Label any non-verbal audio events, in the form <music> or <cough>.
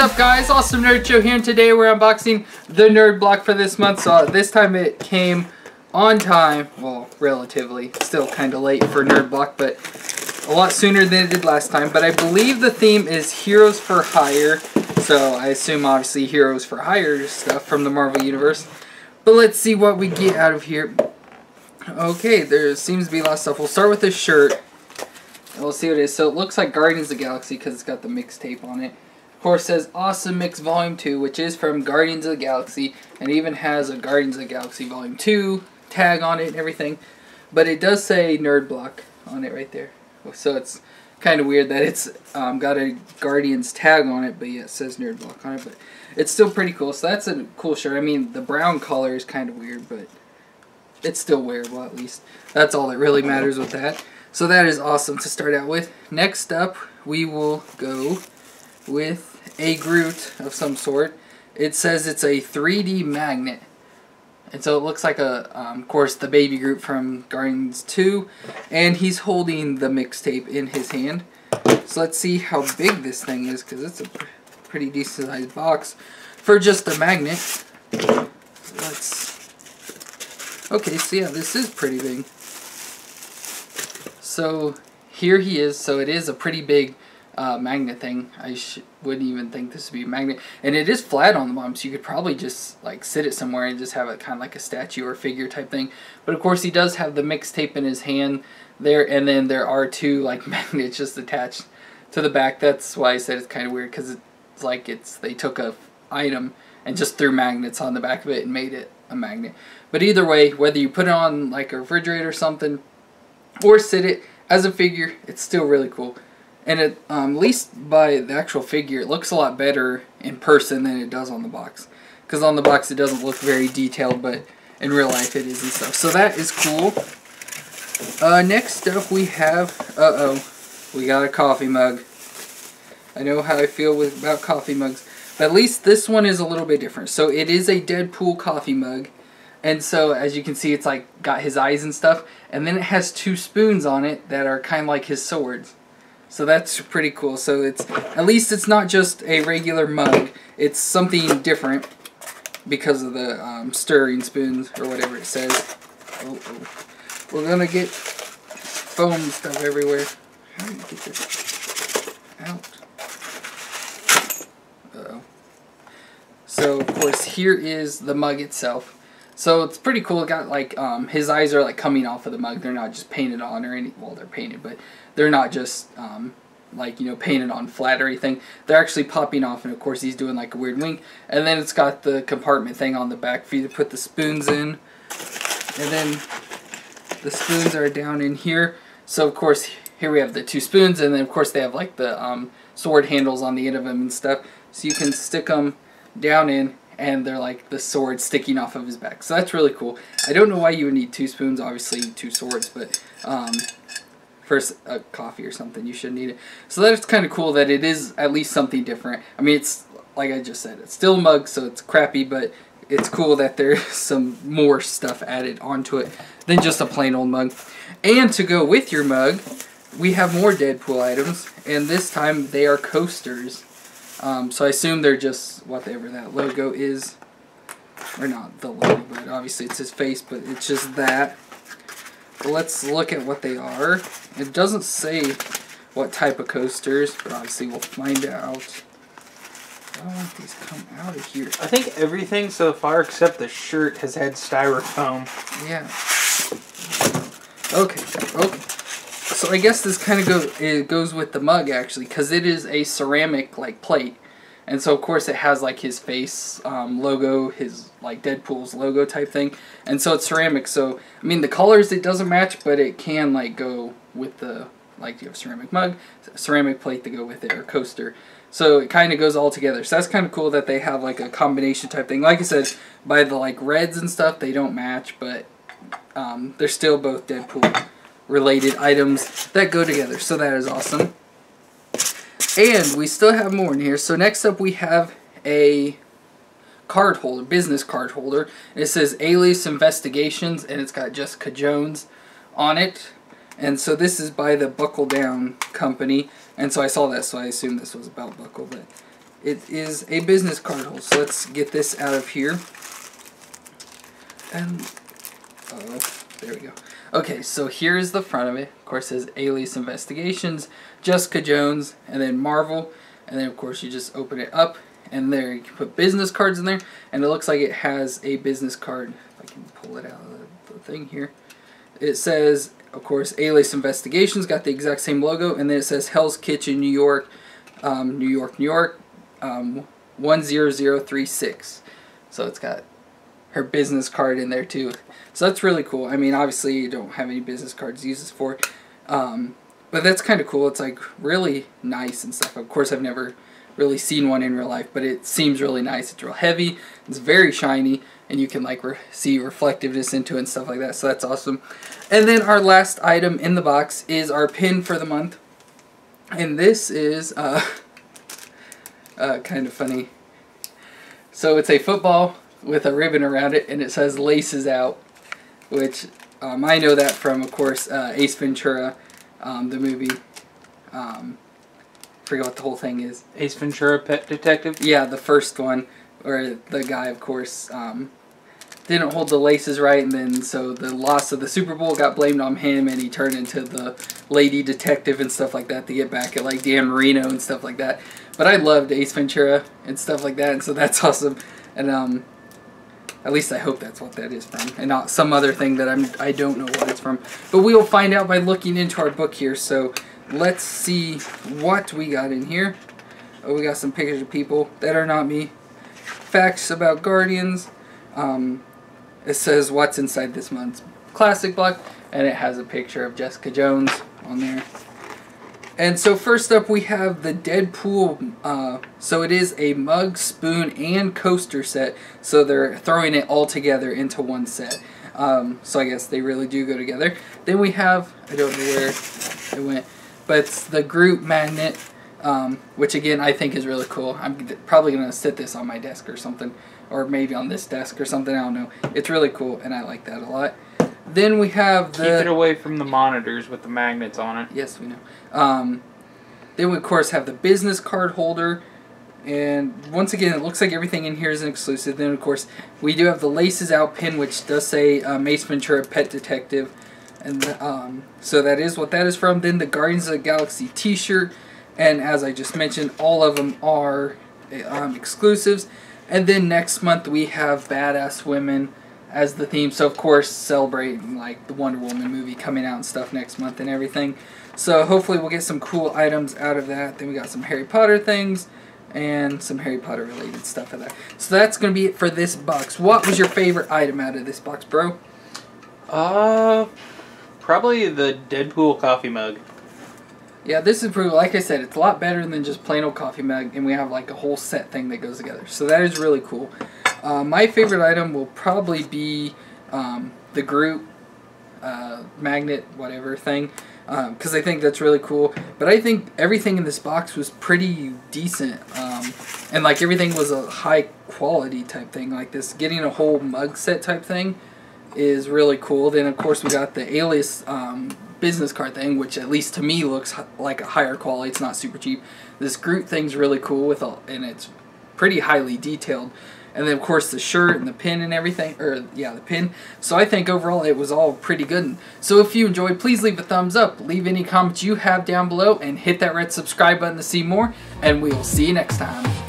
up guys? Awesome Nerd Joe here and today we're unboxing the Nerd Block for this month. So this time it came on time, well relatively, still kind of late for Nerd Block but a lot sooner than it did last time. But I believe the theme is Heroes for Hire. So I assume obviously Heroes for Hire stuff from the Marvel Universe. But let's see what we get out of here. Okay, there seems to be a lot of stuff. We'll start with this shirt. We'll see what it is. So it looks like Guardians of the Galaxy because it's got the mixtape on it. Of course, says Awesome Mix Volume 2, which is from Guardians of the Galaxy, and even has a Guardians of the Galaxy Volume 2 tag on it and everything. But it does say Nerd Block on it right there. So it's kind of weird that it's um, got a Guardians tag on it, but yeah, it says Nerd Block on it. But it's still pretty cool. So that's a cool shirt. I mean, the brown color is kind of weird, but it's still wearable at least. That's all that really matters with that. So that is awesome to start out with. Next up, we will go with a Groot of some sort. It says it's a 3D magnet. And so it looks like a, um, of course, the baby Groot from Guardians 2. And he's holding the mixtape in his hand. So let's see how big this thing is, because it's a pretty decent sized box for just a magnet. Let's... Okay, so yeah, this is pretty big. So here he is. So it is a pretty big uh, magnet thing. I wouldn't even think this would be a magnet. And it is flat on the bottom, so you could probably just like sit it somewhere and just have it kind of like a statue or figure type thing. But of course he does have the mixtape in his hand there, and then there are two like <laughs> magnets just attached to the back. That's why I said it's kind of weird, because it's like it's they took a item and just threw magnets on the back of it and made it a magnet. But either way, whether you put it on like a refrigerator or something, or sit it as a figure, it's still really cool. And um, at least by the actual figure, it looks a lot better in person than it does on the box. Because on the box it doesn't look very detailed, but in real life it is and stuff. So that is cool. Uh, next up we have, uh-oh, we got a coffee mug. I know how I feel with about coffee mugs. But at least this one is a little bit different. So it is a Deadpool coffee mug. And so as you can see it's like got his eyes and stuff. And then it has two spoons on it that are kind of like his swords. So that's pretty cool. So it's at least it's not just a regular mug. It's something different because of the um, stirring spoons or whatever it says. Oh, oh. We're gonna get foam stuff everywhere. How do you get this out? Uh oh. So of course here is the mug itself. So it's pretty cool. Got like um, his eyes are like coming off of the mug. They're not just painted on or any. Well, they're painted, but they're not just um, like you know painted on flat or anything. They're actually popping off, and of course he's doing like a weird wink. And then it's got the compartment thing on the back for you to put the spoons in. And then the spoons are down in here. So of course here we have the two spoons, and then of course they have like the um, sword handles on the end of them and stuff. So you can stick them down in and they're like the sword sticking off of his back. So that's really cool. I don't know why you would need two spoons, obviously two swords, but um, for a coffee or something, you should need it. So that's kind of cool that it is at least something different. I mean, it's like I just said, it's still a mug, so it's crappy, but it's cool that there's <laughs> some more stuff added onto it than just a plain old mug. And to go with your mug, we have more Deadpool items, and this time they are coasters. Um, so I assume they're just whatever that logo is. Or not the logo, but obviously it's his face, but it's just that. But let's look at what they are. It doesn't say what type of coasters, but obviously we'll find out. I don't want these come out of here. I think everything so far except the shirt has had styrofoam. Yeah. Okay, okay. So I guess this kind of go it goes with the mug actually, because it is a ceramic like plate, and so of course it has like his face um, logo, his like Deadpool's logo type thing, and so it's ceramic. So I mean the colors it doesn't match, but it can like go with the like you have ceramic mug, ceramic plate to go with it, or coaster. So it kind of goes all together. So that's kind of cool that they have like a combination type thing. Like I said, by the like reds and stuff, they don't match, but um, they're still both Deadpool related items that go together. So that is awesome. And we still have more in here. So next up we have a card holder, business card holder. It says Alias Investigations and it's got Jessica Jones on it. And so this is by the Buckle Down company. And so I saw that, so I assumed this was about Buckle. But it is a business card holder. So let's get this out of here. And, oh, there we go. Okay, so here is the front of it. Of course, it says Alias Investigations, Jessica Jones, and then Marvel. And then, of course, you just open it up, and there you can put business cards in there. And it looks like it has a business card. If I can pull it out of the thing here. It says, of course, Alias Investigations, got the exact same logo. And then it says Hell's Kitchen, New York, um, New York, New York, um, 10036. So it's got her business card in there too. So that's really cool. I mean, obviously you don't have any business cards to use this for. Um, but that's kind of cool. It's like really nice and stuff. Of course, I've never really seen one in real life, but it seems really nice. It's real heavy. It's very shiny, and you can like re see reflectiveness into it and stuff like that. So that's awesome. And then our last item in the box is our pin for the month. And this is uh, <laughs> uh, kind of funny. So it's a football with a ribbon around it, and it says laces out, which um, I know that from, of course, uh, Ace Ventura, um, the movie. Um, forget what the whole thing is. Ace Ventura, Pet Detective. Yeah, the first one, where the guy, of course, um, didn't hold the laces right, and then so the loss of the Super Bowl got blamed on him, and he turned into the lady detective and stuff like that to get back at like Dan Marino and stuff like that. But I loved Ace Ventura and stuff like that, and so that's <laughs> awesome. And um, at least I hope that's what that is from, and not some other thing that I'm I don't know what it's from. But we will find out by looking into our book here. So let's see what we got in here. Oh, we got some pictures of people that are not me. Facts about Guardians. Um, it says what's inside this month's classic block, and it has a picture of Jessica Jones on there. And so first up we have the Deadpool, uh, so it is a mug, spoon, and coaster set. So they're throwing it all together into one set. Um, so I guess they really do go together. Then we have, I don't know where it went, but it's the Groot magnet, um, which again I think is really cool. I'm probably going to sit this on my desk or something, or maybe on this desk or something, I don't know. It's really cool and I like that a lot. Then we have the... Keep it away from the monitors with the magnets on it. Yes, we know. Um, then we, of course, have the business card holder. And once again, it looks like everything in here is an exclusive. Then, of course, we do have the Laces Out pin, which does say uh, Ace Ventura Pet Detective. And um, so that is what that is from. Then the Guardians of the Galaxy t-shirt. And as I just mentioned, all of them are um, exclusives. And then next month we have Badass Women as the theme. So of course celebrating like the Wonder Woman movie coming out and stuff next month and everything. So hopefully we'll get some cool items out of that. Then we got some Harry Potter things and some Harry Potter related stuff of that. So that's going to be it for this box. What was your favorite item out of this box, bro? Uh, probably the Deadpool coffee mug. Yeah, this is pretty, like I said, it's a lot better than just plain old coffee mug, and we have like a whole set thing that goes together. So that is really cool. Uh, my favorite item will probably be um, the Groot uh, magnet, whatever thing, because um, I think that's really cool. But I think everything in this box was pretty decent, um, and like everything was a high quality type thing. Like this, getting a whole mug set type thing is really cool. Then of course we got the Alias um, business card thing, which at least to me looks like a higher quality. It's not super cheap. This Groot thing's really cool with all, and it's pretty highly detailed and then of course the shirt and the pin and everything or yeah the pin. So I think overall it was all pretty good. So if you enjoyed please leave a thumbs up. Leave any comments you have down below and hit that red subscribe button to see more. And we will see you next time